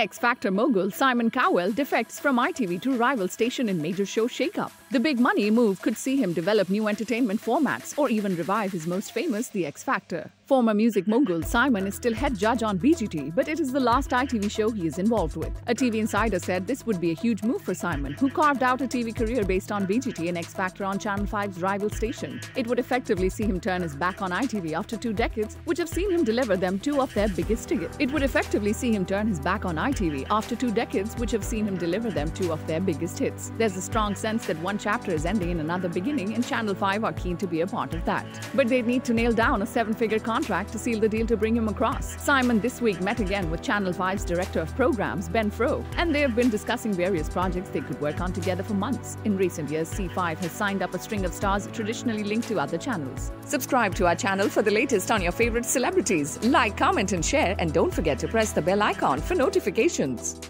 X Factor mogul Simon Cowell defects from ITV to rival station in major show shakeup. The big money move could see him develop new entertainment formats or even revive his most famous The X Factor. Former music mogul Simon is still head judge on BGT, but it is the last ITV show he is involved with. A TV insider said this would be a huge move for Simon, who carved out a TV career based on BGT and X Factor on Channel 5's rival station. It would effectively see him turn his back on ITV after two decades, which have seen him deliver them two of their biggest tickets. It would effectively see him turn his back on ITV after two decades, which have seen him deliver them two of their biggest hits. There's a strong sense that one chapter is ending and another beginning, and Channel 5 are keen to be a part of that. But they need to nail down a seven figure contract to seal the deal to bring him across. Simon this week met again with Channel 5's Director of Programs, Ben Frow, and they have been discussing various projects they could work on together for months. In recent years, C5 has signed up a string of stars traditionally linked to other channels. Subscribe to our channel for the latest on your favorite celebrities. Like, comment, and share, and don't forget to press the bell icon for notifications.